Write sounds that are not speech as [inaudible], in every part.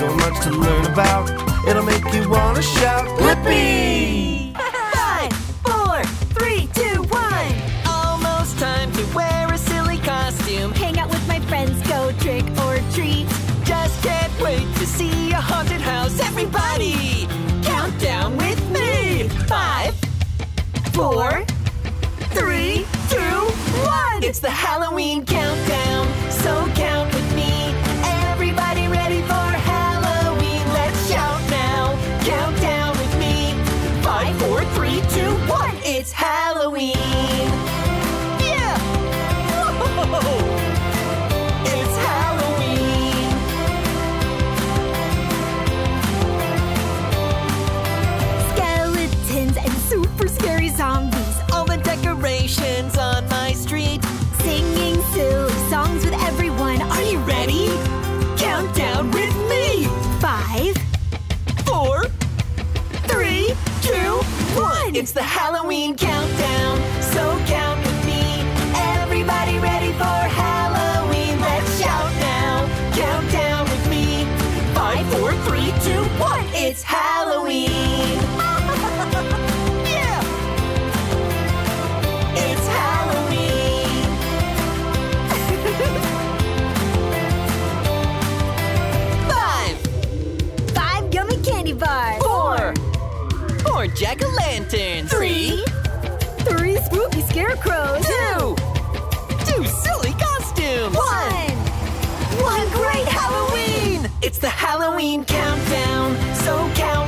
so much to learn about. It'll make you wanna shout, Blippi! Five, four, three, two, one. Almost time to wear a silly costume. Hang out with my friends, go trick or treat. Just can't wait to see a haunted house. Everybody, count down with me. Five, Four, three, two, one. It's the Halloween countdown, It's the Halloween countdown, so count with me. Everybody ready for Halloween? Let's shout now. Count down with me. Five, four, three, two, one. It's Halloween. Scarecrows. two, two silly costumes. One, one great Halloween. It's the Halloween countdown, so count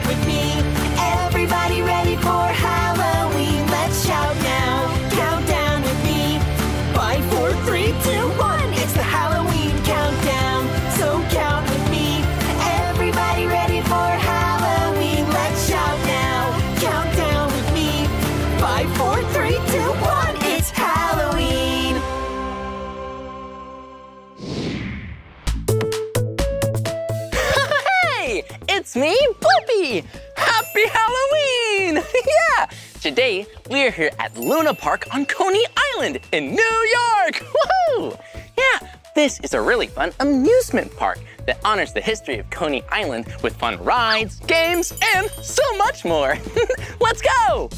here at Luna Park on Coney Island in New York! Woohoo! Yeah, this is a really fun amusement park that honors the history of Coney Island with fun rides, games, and so much more. [laughs] Let's go!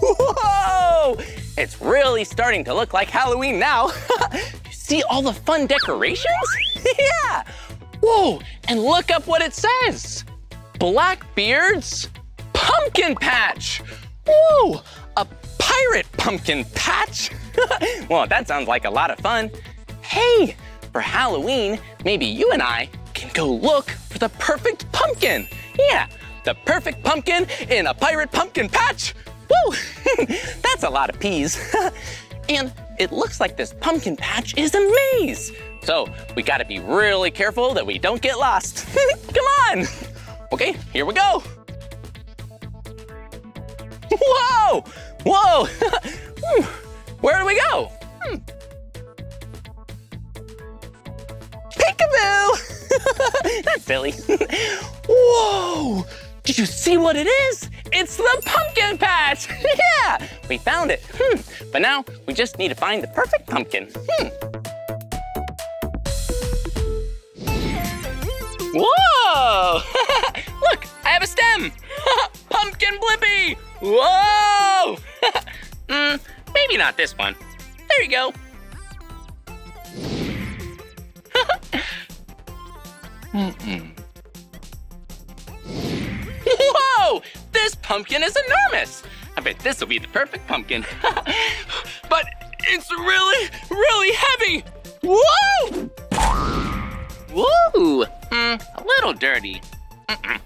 Whoa! It's really starting to look like Halloween now. [laughs] see all the fun decorations? [laughs] yeah! Whoa, and look up what it says. Blackbeard's Pumpkin Patch. Whoa, a pirate pumpkin patch? [laughs] well, that sounds like a lot of fun. Hey, for Halloween, maybe you and I can go look for the perfect pumpkin. Yeah, the perfect pumpkin in a pirate pumpkin patch. Woo! [laughs] That's a lot of peas. [laughs] and it looks like this pumpkin patch is a maze. So we gotta be really careful that we don't get lost. [laughs] Come on! Okay, here we go. Whoa! Whoa! [laughs] Hmm, Where do we go? Hmm. Peekaboo! [laughs] That's silly. Whoa! Did you see what it is? It's the pumpkin patch! yeah! We found it. Hmm. But now we just need to find the perfect pumpkin. Hmm. Whoa! [laughs] Look, I have a stem! [laughs] pumpkin Blippi! Whoa! [laughs] mm, maybe not this one. There you go. Whoa! This pumpkin is enormous! I bet this will be the perfect pumpkin. but it's really, really heavy! Whoa! Woo! Mm, a little dirty. Mm-mm.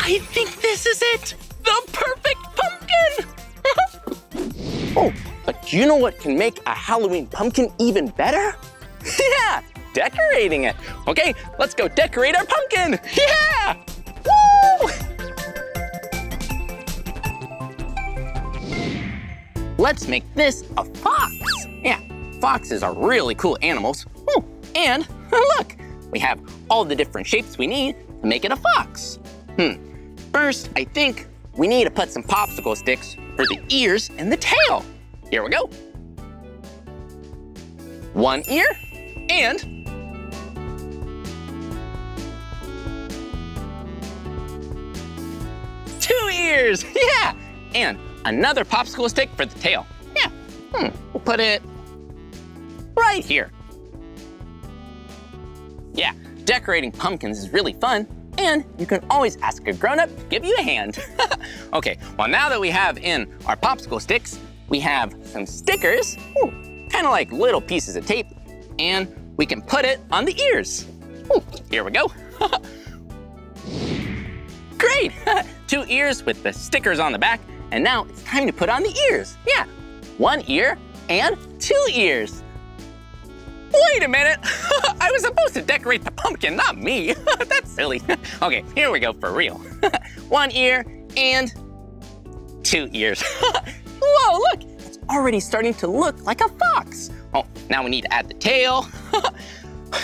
I think this is it! The perfect pumpkin! [laughs] oh, but do you know what can make a Halloween pumpkin even better? [laughs] yeah, decorating it. Okay, let's go decorate our pumpkin. [laughs] Yeah! Woo! Let's make this a fox. Yeah, foxes are really cool animals. Oh, and [laughs] look, we have all the different shapes we need to make it a fox. Hmm, first, I think we need to put some popsicle sticks for the ears and the tail. Here we go. One ear and two ears. [laughs] Yeah, and another popsicle stick for the tail. Yeah, hmm. we'll put it right here. Yeah, decorating pumpkins is really fun, and you can always ask a grown-up to give you a hand. [laughs] okay, well now that we have in our popsicle sticks, we have some stickers, kind of like little pieces of tape, and we can put it on the ears. Ooh, here we go. [laughs] Great, [laughs] two ears with the stickers on the back, and now it's time to put on the ears. Yeah, one ear and two ears. Wait a minute, [laughs] I was supposed to decorate the pumpkin, not me. [laughs] That's silly. [laughs] okay, here we go for real. one ear and two ears. Whoa, look, it's already starting to look like a fox. Oh, now we need to add the tail.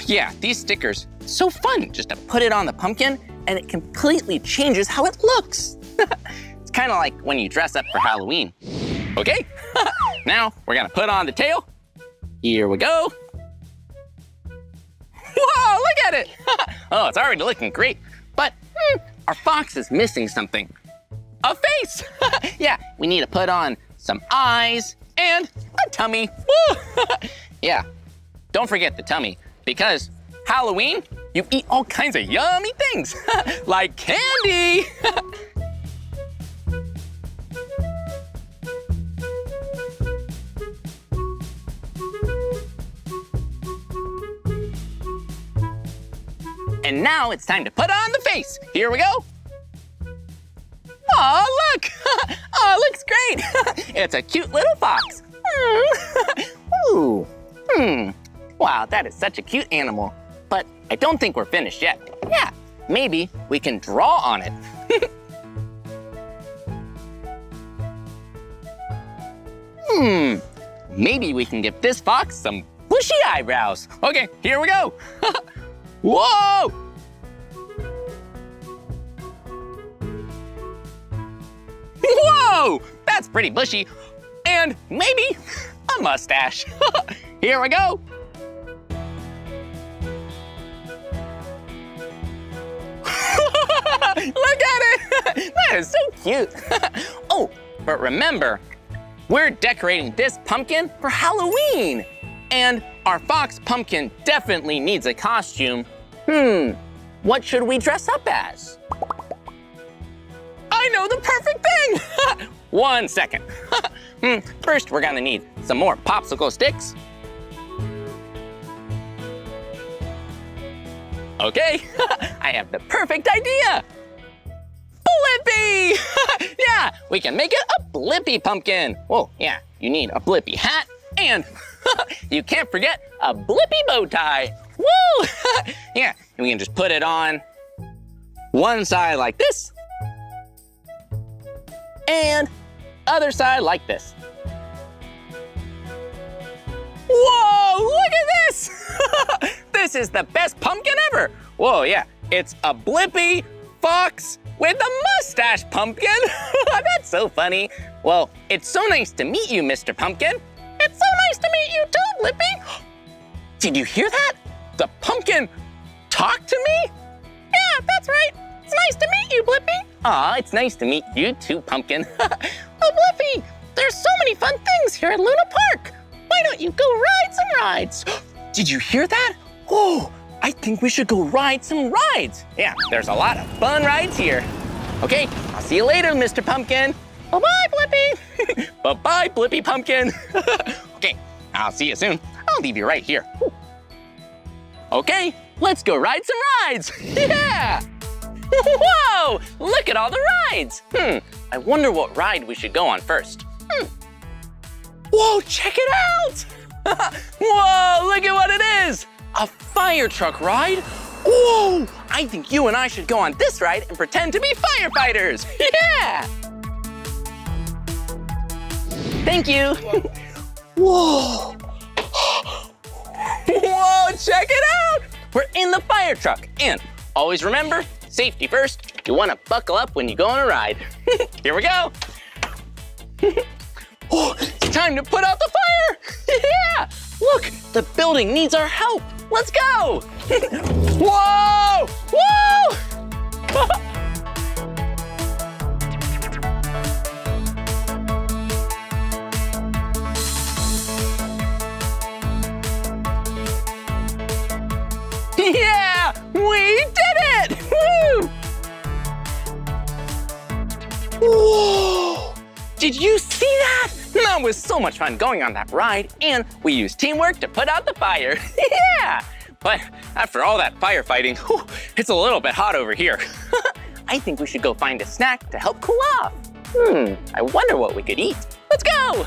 yeah, these stickers, so fun just to put it on the pumpkin and it completely changes how it looks. it's kind of like when you dress up for Halloween. Okay, now we're gonna put on the tail. Here we go. Whoa, look at it. [laughs] oh, it's already looking great. But hmm, our fox is missing something. A face. [laughs] yeah, we need to put on some eyes and a tummy. [laughs] yeah, don't forget the tummy because Halloween, you eat all kinds of yummy things like candy. And now it's time to put on the face. Here we go. Oh, look! [laughs] oh, looks great! [laughs] it's a cute little fox. [laughs] Ooh, hmm. Wow, that is such a cute animal. But I don't think we're finished yet. Yeah, maybe we can draw on it. hmm, maybe we can give this fox some bushy eyebrows. Okay, here we go. Whoa! Whoa! That's pretty bushy. And maybe a mustache. [laughs] Here we go. [laughs] Look at it! [laughs] that is so cute. oh, but remember, we're decorating this pumpkin for Halloween. And our fox pumpkin definitely needs a costume. Hmm, what should we dress up as? I know the perfect thing! [laughs] One second. [laughs] hmm, first, we're gonna need some more popsicle sticks. Okay, [laughs] I have the perfect idea. Blippi! yeah, we can make it a Blippi pumpkin. Whoa, yeah, you need a Blippi hat and [laughs] you can't forget a Blippi bow tie. Woo! [laughs] yeah, and we can just put it on one side like this and other side like this. Whoa, look at this! [laughs] this is the best pumpkin ever. Whoa, yeah, it's a Blippi fox with a mustache pumpkin. That's so funny. Well, it's so nice to meet you, Mr. Pumpkin. It's so nice to meet you too, Blippi. Did you hear that? The pumpkin talked to me? Yeah, that's right. It's nice to meet you, Blippi. Aw, it's nice to meet you too, Pumpkin. [laughs] oh, Blippi, there's so many fun things here at Luna Park. Why don't you go ride some rides? [gasps] Did you hear that? Oh, I think we should go ride some rides. Yeah, there's a lot of fun rides here. Okay, I'll see you later, Mr. Pumpkin. Bye-bye, Blippi. [laughs] Bye-bye, Blippi Pumpkin. [laughs] okay, I'll see you soon. I'll leave you right here. Okay, let's go ride some rides. [laughs] yeah! Whoa! Look at all the rides. Hmm, I wonder what ride we should go on first. Hmm. Whoa, check it out! Whoa, look at what it is! A fire truck ride? Whoa! I think you and I should go on this ride and pretend to be firefighters! Yeah! Thank you! [laughs] Whoa! [gasps] Whoa, check it out! We're in the fire truck, and always remember, safety first. You wanna buckle up when you go on a ride. [laughs] Here we go. [laughs] oh, it's time to put out the fire. yeah, look, the building needs our help. Let's go. Whoa, whoa. [laughs] yeah, we did it! Woo! Whoa! Did you see that? That was so much fun going on that ride, and we used teamwork to put out the fire. [laughs] yeah! But after all that firefighting, whew, it's a little bit hot over here. [laughs] I think we should go find a snack to help cool off. Hmm, I wonder what we could eat. Let's go!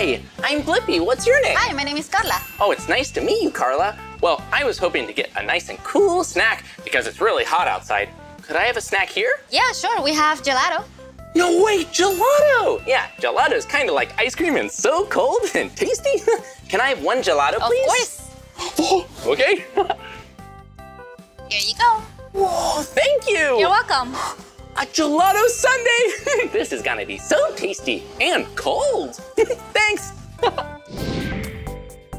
Hi, I'm Blippi. What's your name? Hi, my name is Carla. Oh, it's nice to meet you, Carla. Well, I was hoping to get a nice and cool snack because it's really hot outside. Could I have a snack here? Yeah, sure, we have gelato. No way, gelato! Yeah, gelato is kind of like ice cream and so cold and tasty. [laughs] Can I have one gelato, please? Of course. Oh, [laughs] okay. [laughs] Here you go. Whoa, thank you. You're welcome. A gelato sundae! [laughs] this is gonna be so tasty and cold. [laughs] Thanks.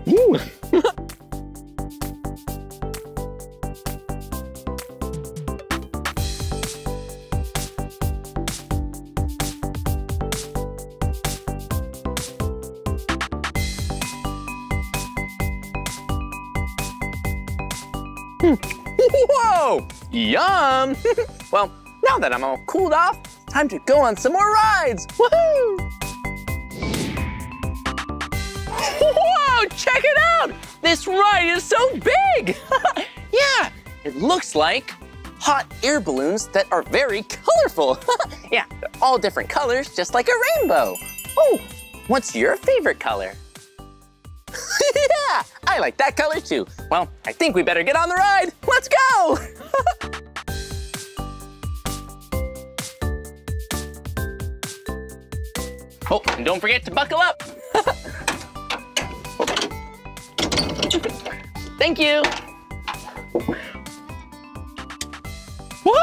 Ooh. [laughs] Whoa! Yum! well, now that I'm all cooled off, time to go on some more rides! Woohoo! Whoa, check it out! This ride is so big! [laughs] yeah, it looks like hot air balloons that are very colorful. [laughs] yeah, they're all different colors, just like a rainbow. Oh, what's your favorite color? [laughs] yeah, I like that color too. Well, I think we better get on the ride. Let's go! Oh, and don't forget to buckle up. Thank you. Woo!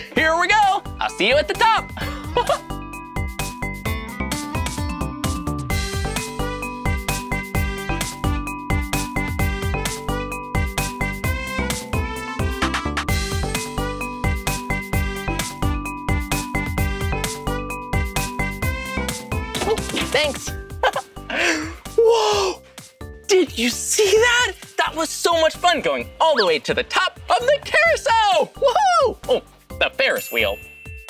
[laughs] Here we go. I'll see you at the top. [laughs] Thanks. Whoa! Did you see that? That was so much fun going all the way to the top of the carousel! Woohoo! Oh, the Ferris wheel.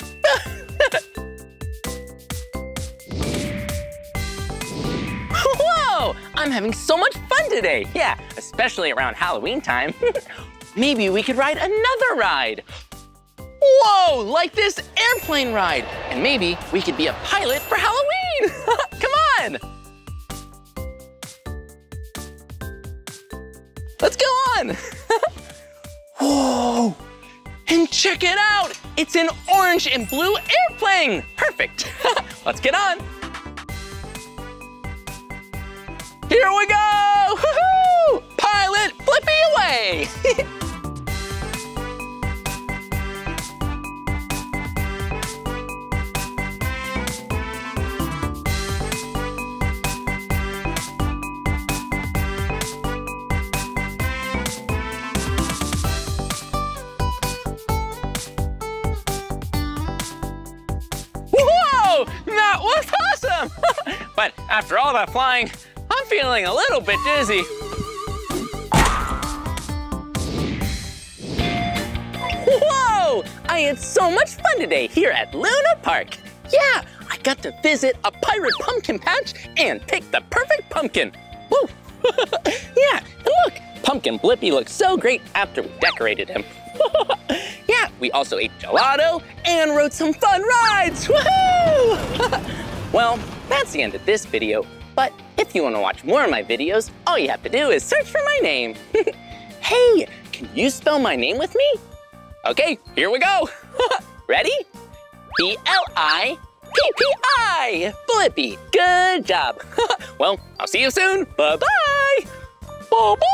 [laughs] Whoa! I'm having so much fun today. Yeah, especially around Halloween time. [laughs] Maybe we could ride another ride. Whoa, like this airplane ride. And maybe we could be a pilot for Halloween. [laughs] On. Let's go on. [laughs] Whoa, and check it out. It's an orange and blue airplane. Perfect. [laughs] Let's get on. Here we go. Pilot, Blippi away. [laughs] after all that flying, I'm feeling a little bit dizzy. Whoa! I had so much fun today here at Luna Park. Yeah, I got to visit a pirate pumpkin patch and pick the perfect pumpkin. Woo! [laughs] yeah, and look, Pumpkin Blippi looks so great after we decorated him. [laughs] yeah, we also ate gelato and rode some fun rides. [laughs] Woohoo! well, that's the end of this video. But if you want to watch more of my videos, all you have to do is search for my name. [laughs] hey, can you spell my name with me? Okay, here we go. [laughs] Ready? B-L-I-P-P-I. Blippi, good job. [laughs] well, I'll see you soon. Bye-bye. Bye-bye.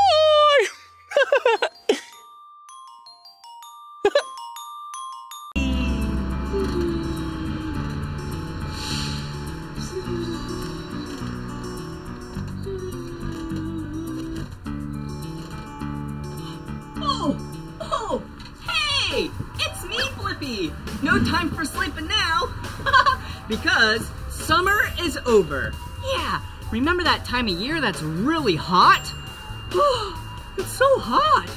Oh! Oh! Hey! It's me, Blippi! No time for sleeping now! [laughs] because summer is over. Yeah, remember that time of year that's really hot? [gasps] it's so hot.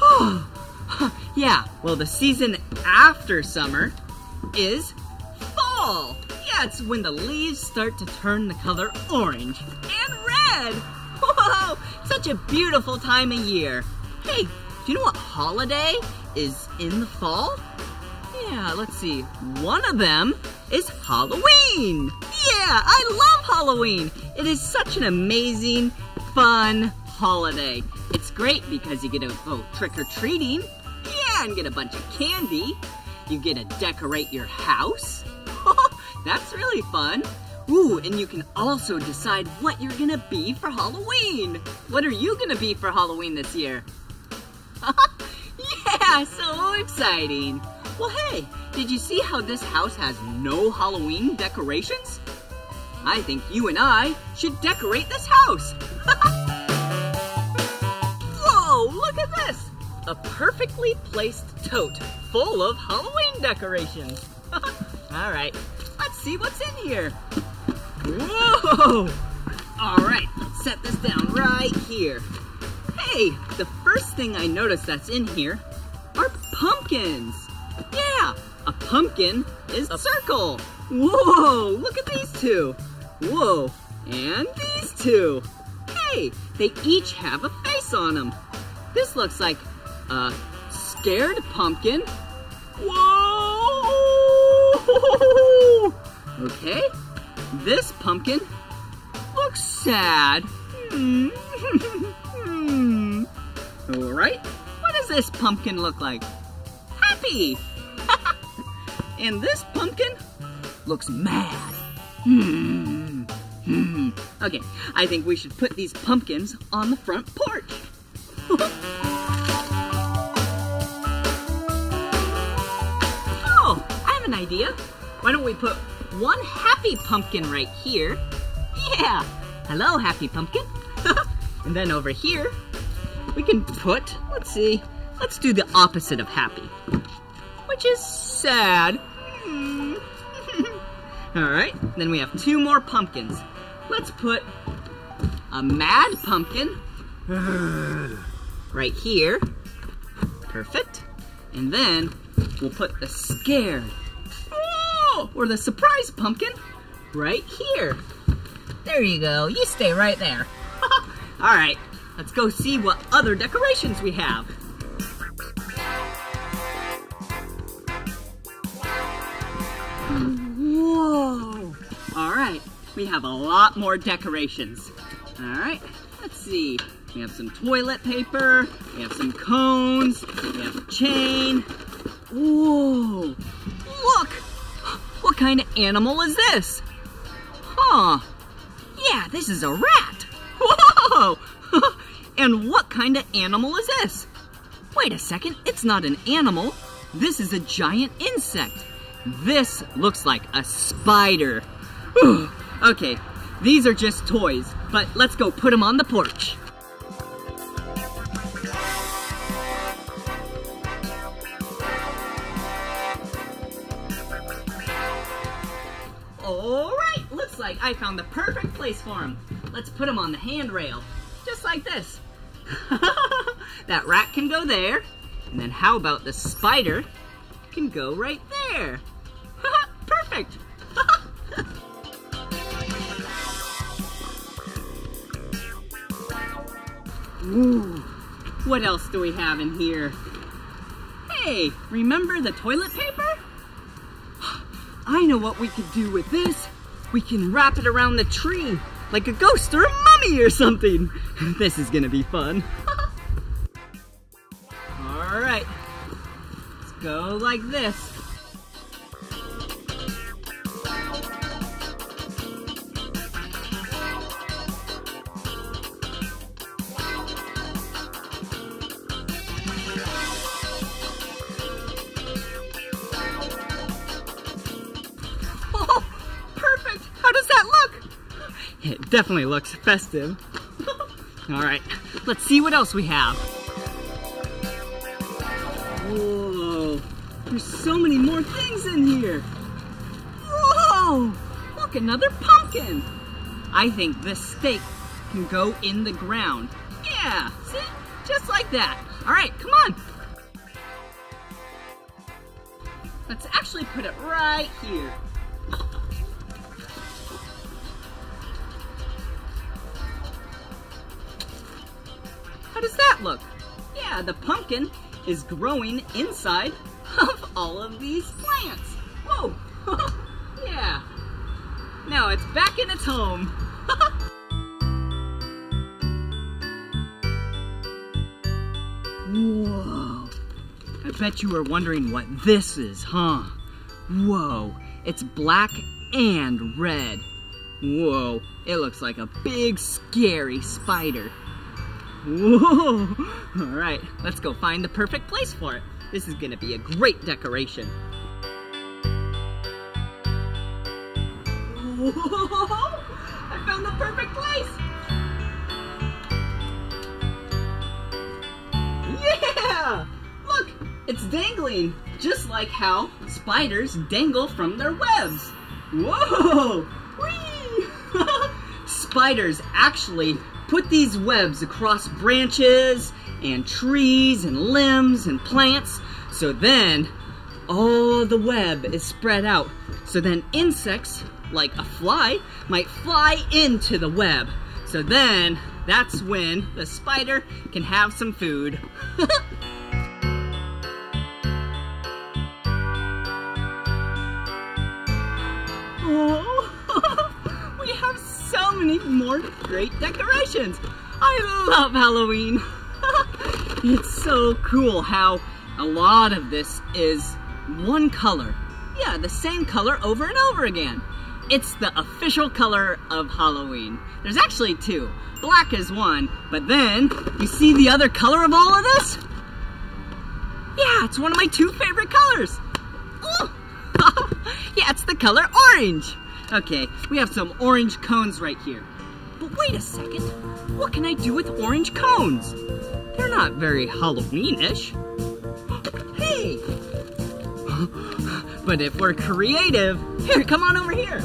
[sighs] yeah, well the season after summer is fall. It's when the leaves start to turn the color orange and red. Whoa, such a beautiful time of year. Hey, do you know what holiday is in the fall? Yeah, let's see. One of them is Halloween. Yeah, I love Halloween. It is such an amazing, fun holiday. It's great because you get to go trick-or-treating. Yeah, and get a bunch of candy. You get to decorate your house. That's really fun. Ooh, and you can also decide what you're gonna be for Halloween. What are you gonna be for Halloween this year? [laughs] yeah, so exciting. Well, hey, did you see how this house has no Halloween decorations? I think you and I should decorate this house. [laughs] Whoa, look at this. A perfectly placed tote full of Halloween decorations. [laughs] All right, let's see what's in here. Whoa! All right, set this down right here. Hey, the first thing I notice that's in here are pumpkins. Yeah, a pumpkin is a circle. Whoa, look at these two. Whoa, and these two. Hey, they each have a face on them. This looks like a scared pumpkin. Whoa! [laughs] Okay, this pumpkin looks sad. Hmm. [laughs] All right, what does this pumpkin look like? Happy. [laughs] and this pumpkin looks mad. Hmm. Okay, I think we should put these pumpkins on the front porch. [laughs] oh, I have an idea. Why don't we put one happy pumpkin right here? Yeah. Hello, happy pumpkin. [laughs] and then over here, we can put, let's see, let's do the opposite of happy, which is sad. Hmm. [laughs] All right, then we have two more pumpkins. Let's put a mad pumpkin [sighs] right here. Perfect. And then we'll put the scared oh, or the surprise pumpkin right here. There you go. You stay right there. [laughs] All right, let's go see what other decorations we have. Whoa! All right, we have a lot more decorations. All right, let's see. We have some toilet paper, we have some cones, we have a chain. Whoa! Look! What kind of animal is this? Huh. Yeah, this is a rat. [laughs] Whoa! [laughs] and what kind of animal is this? Wait a second, it's not an animal. This is a giant insect. This looks like a spider. [sighs] okay, these are just toys, but let's go put them on the porch. Like I found the perfect place for him. Let's put him on the handrail, just like this. [laughs] that rat can go there, and then how about the spider can go right there? [laughs] Perfect. [laughs] Ooh, what else do we have in here? Hey, remember the toilet paper? [gasps] I know what we could do with this. We can wrap it around the tree, like a ghost or a mummy or something. [laughs] This is gonna be fun. [laughs] All right, let's go like this. Definitely looks festive. All right, let's see what else we have. Whoa. There's so many more things in here. Whoa! Look, another pumpkin. I think this stake can go in the ground. Yeah, see? Just like that. All right, come on. Let's actually put it right here. How does that look? Yeah, the pumpkin is growing inside of all of these plants. Whoa! [laughs] yeah. Now it's back in its home. [laughs] Whoa. I bet you were wondering what this is, huh? Whoa, it's black and red. Whoa, it looks like a big scary spider. Whoa! [laughs] All right, let's go find the perfect place for it. This is gonna be a great decoration. Whoa! [laughs] I found the perfect place! Yeah! Look, it's dangling, just like how spiders dangle from their webs. Whoa! Whee! [laughs] spiders actually put these webs across branches and trees and limbs and plants. So then all the web is spread out. So then insects, like a fly, might fly into the web. So then that's when the spider can have some food. Oh, [laughs] [laughs] so many more great decorations. I love Halloween. [laughs] it's so cool how a lot of this is one color. Yeah, the same color over and over again. It's the official color of Halloween. There's actually two. Black is one, but then you see the other color of all of this? Yeah, it's one of my two favorite colors. [laughs] Yeah, it's the color orange. Okay, we have some orange cones right here. But wait a second, what can I do with orange cones? They're not very Halloweenish. Hey! [laughs] but if we're creative, here, come on over here.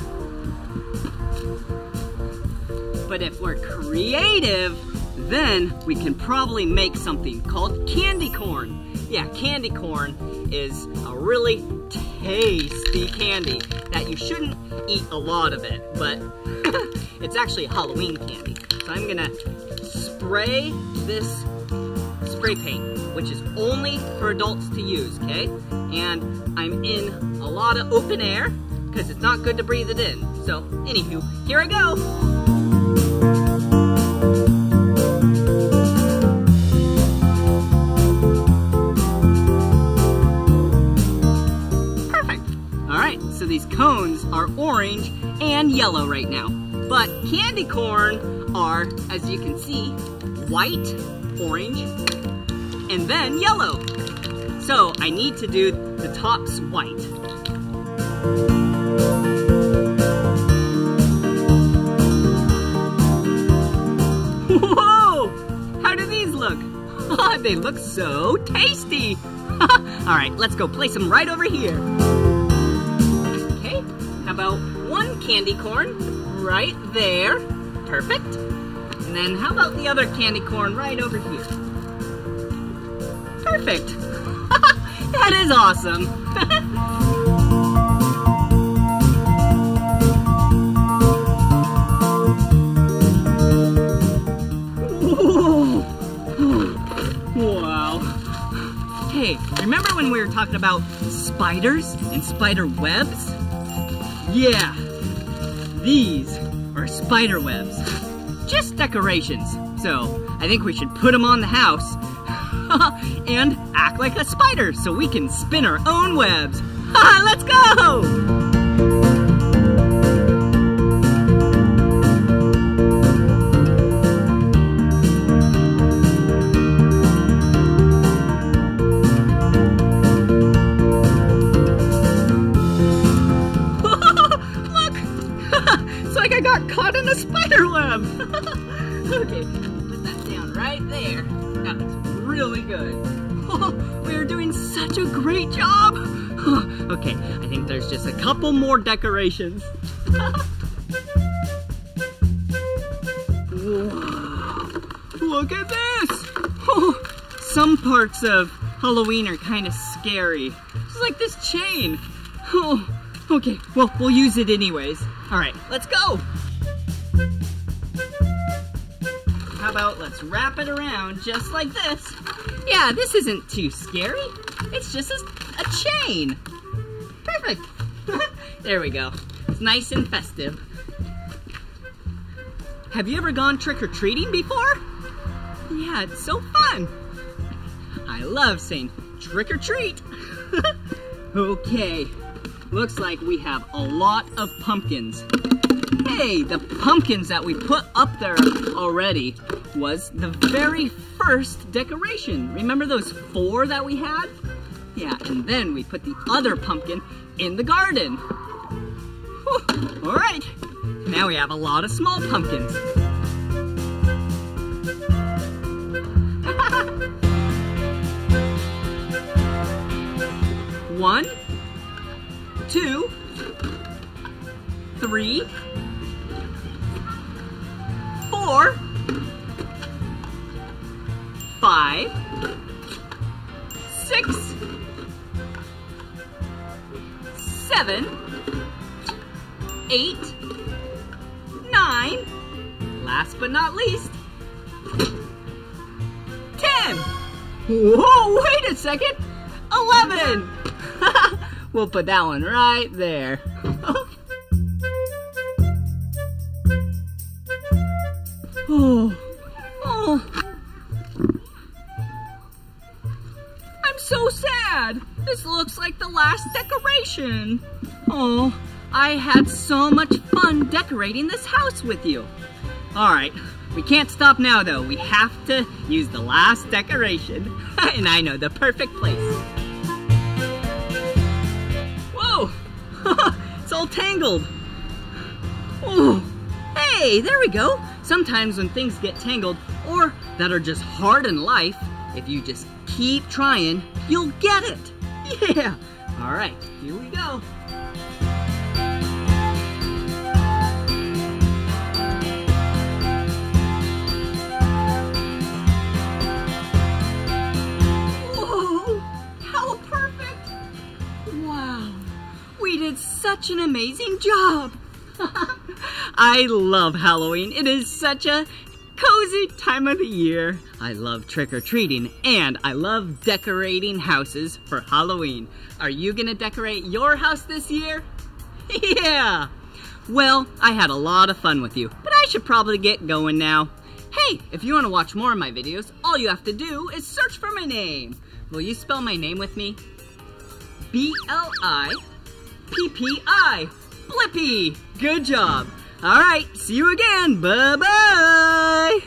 But if we're creative, then we can probably make something called candy corn. Yeah, candy corn is a really tasty candy that you shouldn't eat a lot of it, but [laughs] it's actually Halloween candy. So I'm gonna spray this spray paint, which is only for adults to use, okay? And I'm in a lot of open air because it's not good to breathe it in. So, anywho, here I go. These cones are orange and yellow right now. But candy corn are, as you can see, white, orange, and then yellow. So I need to do the tops white. Whoa! How do these look? [laughs] they look so tasty. [laughs] All right, let's go place them right over here. About one candy corn right there? Perfect. And then how about the other candy corn right over here? Perfect. [laughs] that is awesome. [laughs] wow. Hey, remember when we were talking about spiders and spider webs? Yeah, these are spider webs. [laughs] Just decorations. So I think we should put them on the house [laughs] and act like a spider so we can spin our own webs. [laughs] Let's go! Such a great job. [sighs] okay, I think there's just a couple more decorations. [laughs] Look at this! Oh, some parts of Halloween are kind of scary. Just like this chain. Oh, okay, well, we'll use it anyways. All right, let's go. How about let's wrap it around just like this? Yeah, this isn't too scary. It's just a, chain. Perfect. [laughs] there we go. It's nice and festive. Have you ever gone trick-or-treating before? Yeah, it's so fun. I love saying trick or treat. [laughs] okay, looks like we have a lot of pumpkins. Hey, the pumpkins that we put up there already was the very first decoration. Remember those four that we had? Yeah, and then we put the other pumpkin in the garden. Whew, all right, now we have a lot of small pumpkins. [laughs] One, two, three, four, five, six, seven, eight, nine, last but not least, ten. Whoa, wait a second. Eleven. [laughs] we'll put that one right there. Oh, I had so much fun decorating this house with you. All right, we can't stop now though. We have to use the last decoration. [laughs] and I know the perfect place. Whoa, [laughs] it's all tangled. Oh, hey, there we go. Sometimes when things get tangled or that are just hard in life, if you just keep trying, you'll get it. [laughs] Yeah. All right, here we go. Whoa, how perfect. Wow, we did such an amazing job. [laughs] I love Halloween. It is such a cozy time of the year. I love trick-or-treating and I love decorating houses for Halloween. Are you gonna decorate your house this year? [laughs] yeah! Well, I had a lot of fun with you, but I should probably get going now. Hey, if you want to watch more of my videos, all you have to do is search for my name. Will you spell my name with me? B-L-I-P-P-I. Blippi! Good job. All right, see you again. Bye-bye.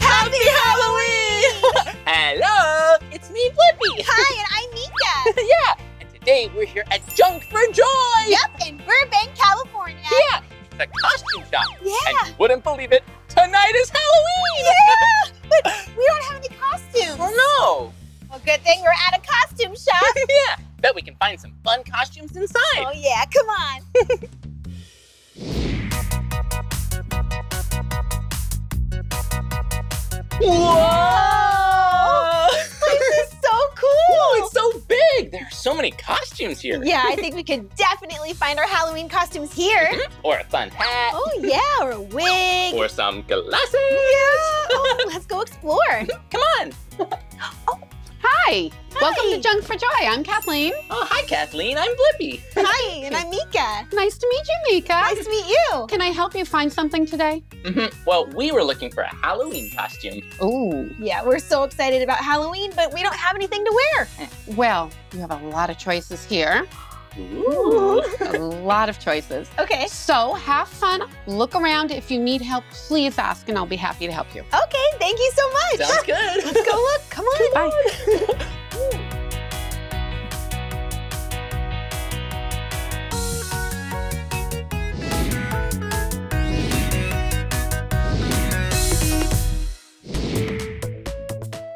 Happy Halloween! [laughs] Hello, it's me, Blippi. Hi, and I'm Meekah. [laughs] yeah, and today we're here at Junk for Joy. yep, in Burbank, California. Yeah, it's a costume shop. Yeah. And you wouldn't believe it, tonight is Halloween. Yeah, [laughs] but we don't have any costumes. oh no. Well, good thing we're at a costume shop. [laughs] yeah, bet we can find some fun costumes inside. oh yeah, come on. [laughs] Whoa! this is so Whoa, cool. it's so big. There are so many costumes here. yeah, I think we could definitely find our Halloween costumes here. Mm-hmm. Or a fun hat. Oh yeah, or a wig. Or some glasses. Yeah. Oh, let's go explore. Mm-hmm. Come on. Oh, Hi. Welcome to Junk for Joy. I'm Kathleen. Oh, hi, Kathleen. I'm Blippi. Hi, and I'm Meekah. Nice to meet you, Meekah. Nice to meet you. Can I help you find something today? Mhm. Well, we were looking for a Halloween costume. Ooh. Yeah, we're so excited about Halloween, but we don't have anything to wear. Well, you have a lot of choices here. Ooh. a lot of choices. Okay. So have fun. Look around. If you need help, please ask, and I'll be happy to help you. Okay, thank you so much. Sounds [laughs] good. Let's go look. Come on. Bye.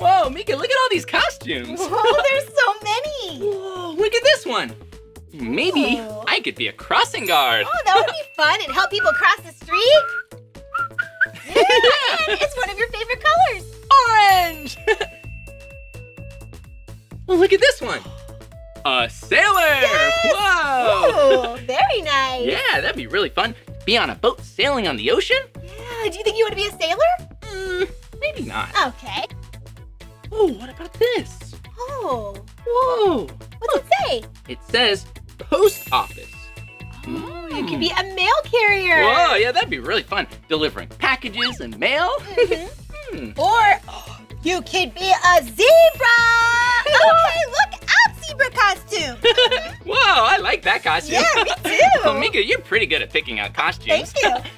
Whoa, Meekah, look at all these costumes. Oh, there's so many. Whoa, look at this one. Maybe Ooh. I could be a crossing guard. Oh, that would be fun and help people cross the street. [laughs] Yeah, and it's one of your favorite colors. Orange! [laughs] well, look at this one. A sailor! Whoa! Oh, [laughs] very nice. Yeah, that'd be really fun. Be on a boat sailing on the ocean? Yeah, Do you think you want to be a sailor? Mm, maybe not. Okay. Oh, what about this? Oh, Whoa! what's it say? It says post office. Oh, you could be a mail carrier. Whoa, yeah, that'd be really fun. Delivering packages and mail. [laughs] Mhm. Hmm. Or [gasps] you could be a zebra. [laughs] okay, look up, zebra costume. [laughs] Whoa, I like that costume. Yeah, me too. well, Meekah, you're pretty good at picking out costumes. Thank you.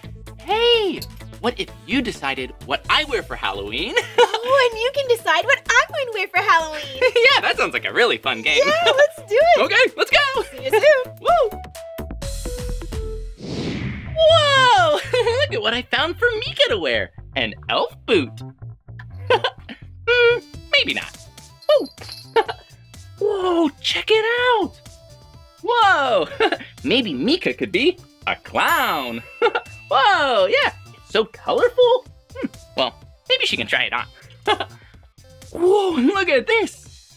hey, what if you decided what I wear for Halloween? [laughs] Oh, and you can decide what I'm going to wear for Halloween. [laughs] yeah, that sounds like a really fun game. Yeah, [laughs] let's do it. okay, let's go. See you soon. Woo! Whoa! Look at what I found for Meekah to wear. An elf boot. Hmm, maybe not. Woo! Whoa, check it out! Whoa! maybe Meekah could be a clown. Whoa, yeah, so colorful. Hmm, well, maybe she can try it on. [laughs] Whoa, look at this.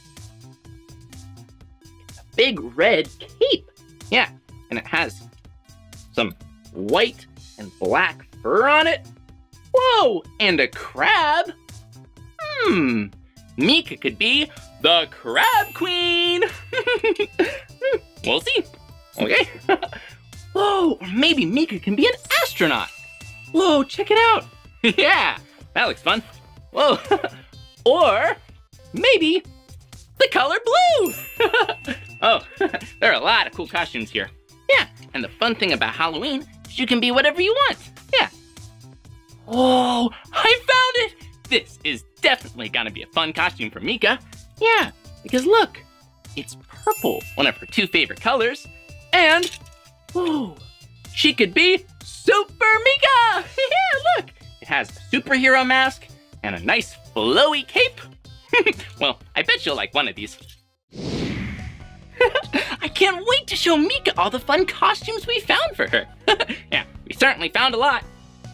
A big red cape. Yeah, and it has some white and black fur on it. Whoa, and a crab. Hmm, Meekah could be the crab queen. [laughs] we'll see. Okay. [laughs] Whoa, maybe Meekah can be an astronaut. Whoa, check it out. [laughs] yeah, that looks fun. Whoa. [laughs] or maybe the color blue. [laughs] oh, there are a lot of cool costumes here. Yeah, and the fun thing about Halloween is you can be whatever you want. Yeah. Whoa, I found it! This is definitely gonna be a fun costume for Meekah. Yeah, because look, it's purple, one of her two favorite colors, and whoa, she could be Super Meekah! [laughs] yeah, look, it has a superhero mask and a nice flowy cape. [laughs] well, I bet you'll like one of these. [laughs] I can't wait to show Meekah all the fun costumes we found for her. yeah, we certainly found a lot.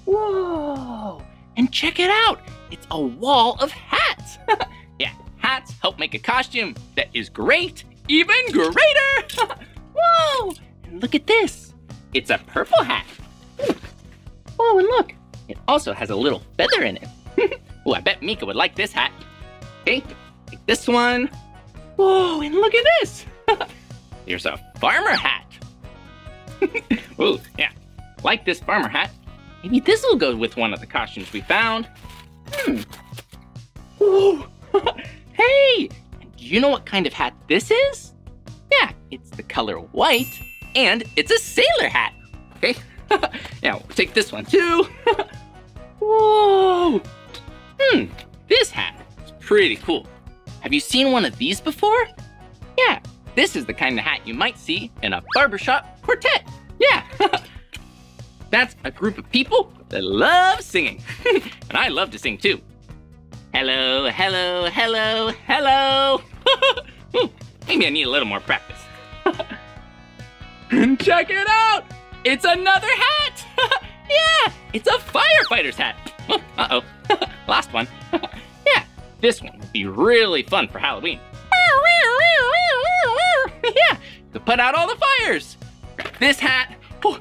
Whoa! And check it out! It's a wall of hats! yeah, hats help make a costume that is great, even greater! Whoa! And look at this! It's a purple hat. Oh, and look, it also has a little feather in it. [laughs] oh, I bet Meekah would like this hat. Okay, this one. Whoa, and look at this! [laughs] There's a farmer hat. [laughs] oh, yeah, like this farmer hat. Maybe this will go with one of the costumes we found. Hmm. Whoa. hey, do you know what kind of hat this is? Yeah, it's the color white, and it's a sailor hat. Okay, [laughs] we'll take this one too. [laughs] Whoa. Hmm, this hat is pretty cool. Have you seen one of these before? Yeah, this is the kind of hat you might see in a barbershop quartet. Yeah. [laughs] That's a group of people that love singing. and I love to sing too. Hello, hello, hello, hello. Hmm, Maybe I need a little more practice. and check it out! It's another hat! [laughs] yeah, it's a firefighter's hat. Oh, [laughs] uh-oh, [laughs] last one. yeah, this one would be really fun for Halloween. yeah, to put out all the fires. This hat. Oh,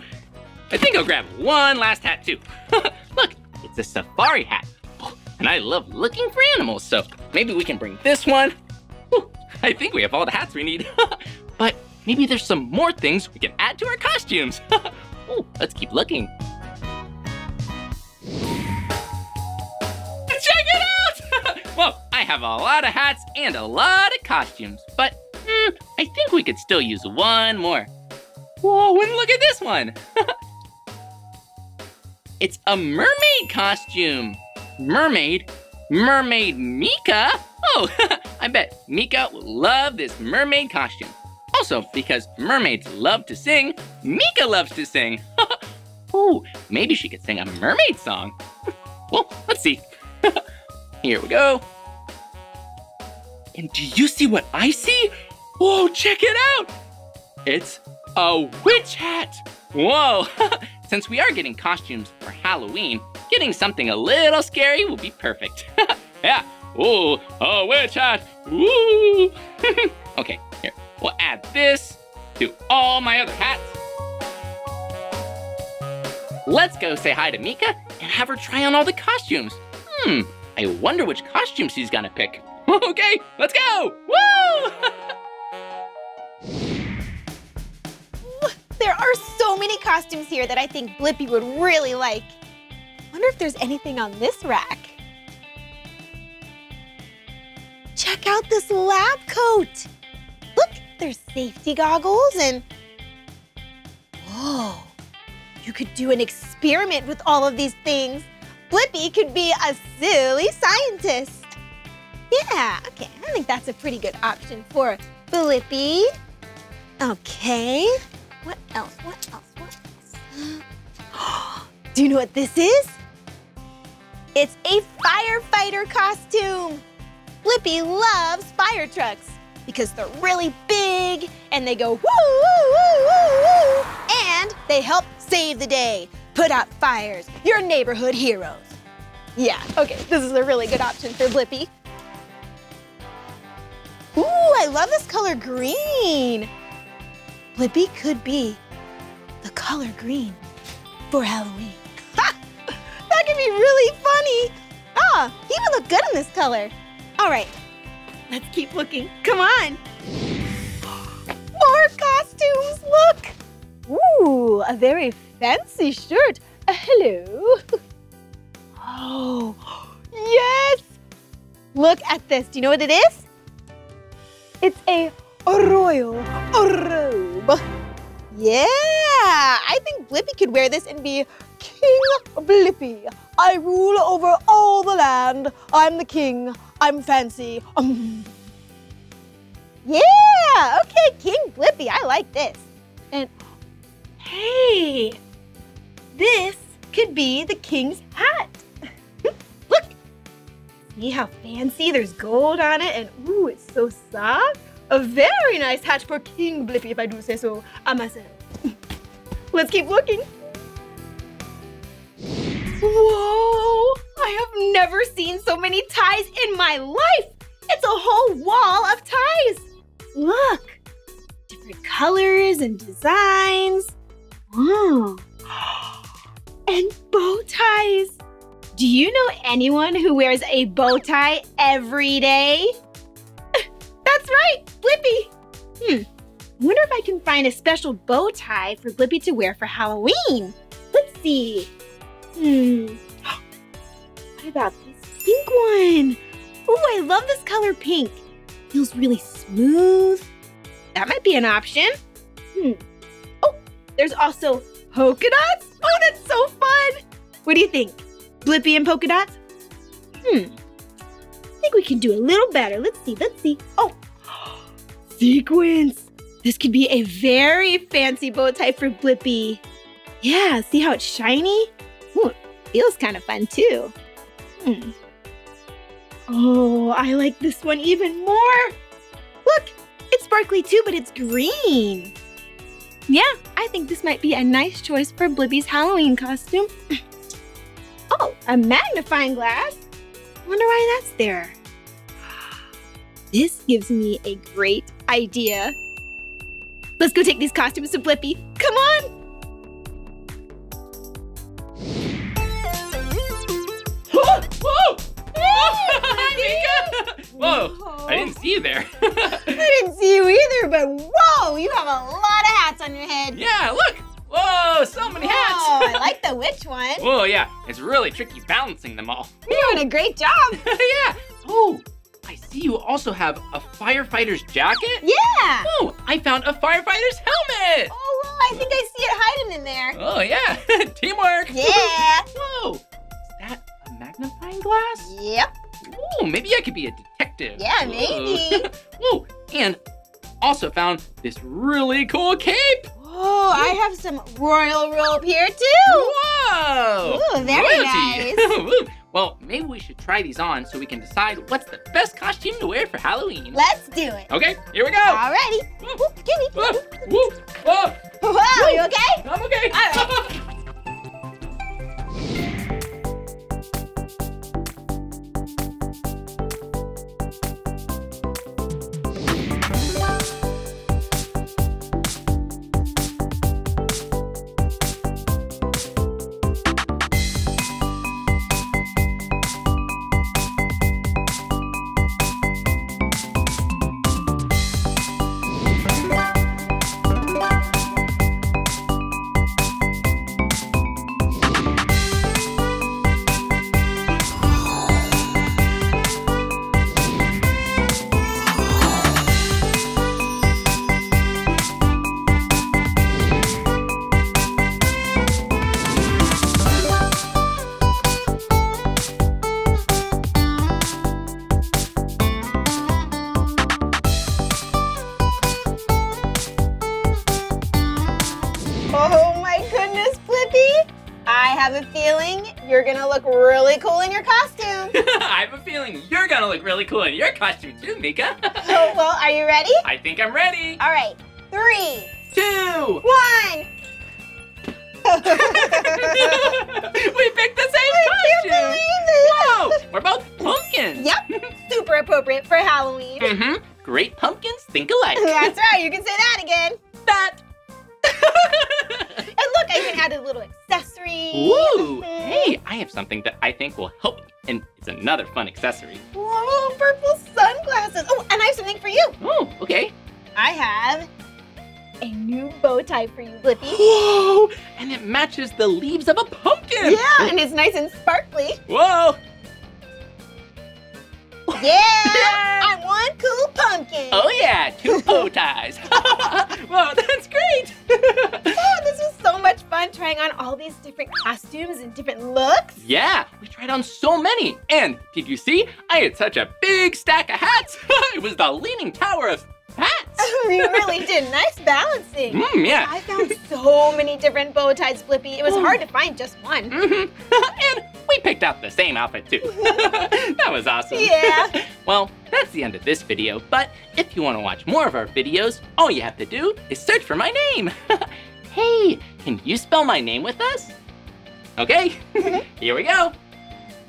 I think I'll grab one last hat too. Look, it's a safari hat. [gasps] And I love looking for animals, so maybe we can bring this one. I think we have all the hats we need. Maybe there's some more things we can add to our costumes. [laughs] Let's keep looking. Check it out! [laughs] well, I have a lot of hats and a lot of costumes, but hmm, I think we could still use one more. Whoa, and look at this one! [laughs] it's a mermaid costume. Mermaid? Mermaid Meekah? Oh, I bet Meekah will love this mermaid costume. Also, because mermaids love to sing, Meekah loves to sing. [laughs] oh, maybe she could sing a mermaid song. [laughs] well, let's see. [laughs] Here we go. And do you see what I see? Whoa, check it out! It's a witch hat! Whoa! Since we are getting costumes for Halloween, getting something a little scary will be perfect. yeah. Ooh, a witch hat! Woo! okay. We'll add this to all my other hats. Let's go say hi to Meekah and have her try on all the costumes. Hmm, I wonder which costume she's gonna pick. [laughs] okay, let's go! Woo! [laughs] There are so many costumes here that I think Blippi would really like. Wonder if there's anything on this rack. Check out this lab coat. There's safety goggles and... Whoa, you could do an experiment with all of these things. Blippi could be a silly scientist. Yeah, okay, I think that's a pretty good option for Blippi. Okay, what else, what else, what else? [gasps] Do you know what this is? It's a firefighter costume. Blippi loves fire trucks because they're really big and they go woo, woo, woo, woo, woo, and they help save the day. Put out fires, your neighborhood heroes. Yeah, okay, this is a really good option for Blippi. Ooh, I love this color green. Blippi could be the color green for Halloween. Ha! That could be really funny. Ah, he would look good in this color. All right, let's keep looking. Come on. More costumes, look. Ooh, a very fancy shirt. Uh, hello. [laughs] Oh, yes. Look at this. Do you know what it is? It's a royal robe. Yeah, I think Blippi could wear this and be King Blippi. I rule over all the land. I'm the king. I'm fancy. Um. Yeah, okay, King Blippi. I like this. And hey, this could be the king's hat. [laughs] Look, see how fancy? There's gold on it, and ooh, it's so soft. A very nice hat for King Blippi, if I do say so myself. [laughs] Let's keep looking. Whoa! I have never seen so many ties in my life! It's a whole wall of ties! Look! Different colors and designs. Wow. And bow ties. Do you know anyone who wears a bow tie every day? [laughs] That's right, Blippi. Hmm. Wonder if I can find a special bow tie for Blippi to wear for Halloween. Let's see. Hmm. [gasps] What about this pink one? Ooh, I love this color pink. Feels really smooth. That might be an option. Hmm. Oh, there's also polka dots. Oh, that's so fun. What do you think? Blippi and polka dots? Hmm. I think we can do a little better. Let's see, let's see. Oh, [gasps] sequins. This could be a very fancy bow tie for Blippi. Yeah, see how it's shiny? Feels kind of fun too. Hmm. Oh, I like this one even more. Look, it's sparkly too, but it's green. Yeah, I think this might be a nice choice for Blippi's Halloween costume. [clears throat] oh, a magnifying glass. Wonder why that's there. [gasps] This gives me a great idea. Let's go take these costumes to Blippi. Come on! Meekah! Whoa! I didn't see you there. [laughs] I didn't see you either, but whoa, you have a lot of hats on your head. yeah, look! Whoa, so many hats! Oh, I like the witch one. Whoa, yeah, it's really tricky balancing them all. You're doing a great job. [laughs] yeah. Oh, I see you also have a firefighter's jacket. Yeah. Oh, I found a firefighter's helmet. Oh, well, I think I see it hiding in there. Oh yeah, [laughs] teamwork. Yeah. Whoa, is that a magnifying glass? Yep. Oh, maybe I could be a detective. Yeah, maybe. [laughs] Whoa, and also found this really cool cape. Oh, I have some royal robe here too. Whoa! Ooh, very Royalty. Woo. [laughs] Well, maybe we should try these on so we can decide what's the best costume to wear for Halloween. Let's do it. Okay, here we go. Alrighty. Whoop, Gimme. Whoa, whoa, you okay? I'm okay. All [laughs] look really cool in your costume too, Meekah. [laughs] oh, well, are you ready? I think I'm ready. All right, three, two, one. [laughs] We picked the [laughs] same I costume. can't believe it. Whoa, we're both pumpkins. Yep, super appropriate for Halloween. Mm-hmm. Great pumpkins think alike. That's right, you can say that again. that. Look, I even added a little accessory. Ooh, [laughs] hey, I have something that I think will help and it's another fun accessory. Whoa, purple sunglasses. Oh, and I have something for you. Oh, okay. I have a new bow tie for you, Blippi. Whoa, and it matches the leaves of a pumpkin. Yeah, and it's nice and sparkly. Whoa. Yeah, I'm one cool pumpkin. Oh yeah, two [laughs] bow ties. [laughs] Whoa, that's great. Oh, this was so much fun trying on all these different costumes and different looks. yeah, we tried on so many. And did you see? I had such a big stack of hats. [laughs] it was the leaning tower of hats. you really did nice balancing. Mm, yeah. I found so many different bow ties, Blippi. It was hard to find just one. hmm and we picked out the same outfit too. [laughs] that was awesome. Yeah. [laughs] well, that's the end of this video, but if you want to watch more of our videos, all you have to do is search for my name. [laughs] hey, can you spell my name with us? Okay, here we go.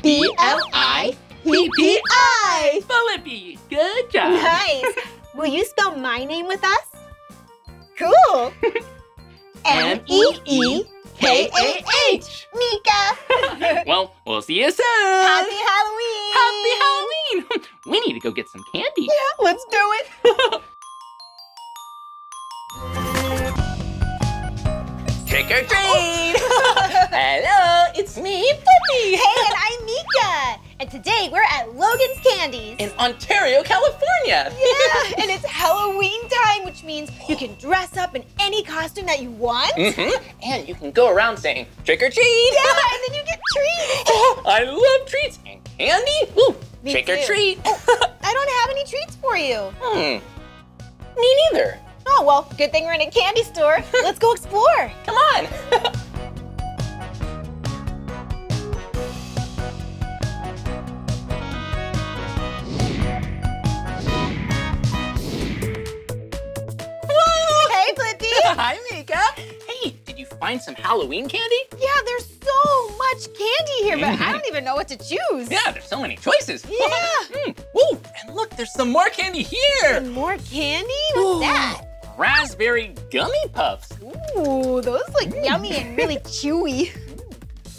B-L-I-P-P-I. Blippi. Good job. Nice. Will you spell my name with us? Cool. M E E K A H. Meekah. [laughs] Well, we'll see you soon. Happy Halloween. Happy Halloween. [laughs] we need to go get some candy. Yeah, let's do it. [laughs] Trick or treat! Hello, it's me, Blippi! Hey, and I'm Meekah. And today we're at Logan's Candies. In Ontario, California! Yeah, [laughs] and it's Halloween time, which means you can dress up in any costume that you want. Mm-hmm. And you can go around saying, trick or treat! Yeah, [laughs] and then you get treats. Oh, I love treats and candy! Ooh, Me trick or too. treat! [laughs] I don't have any treats for you. hmm. Me neither. Oh, well, good thing we're in a candy store. Let's go explore. Come on! Hi, Meekah! Hey, did you find some Halloween candy? Yeah, there's so much candy here, but I Mhm. don't even know what to choose. Yeah, there's so many choices. Yeah. Mm. Ooh, and look, there's some more candy here. And more candy? What's Ooh, that? Raspberry gummy puffs. Ooh, those look yummy and really [laughs] chewy.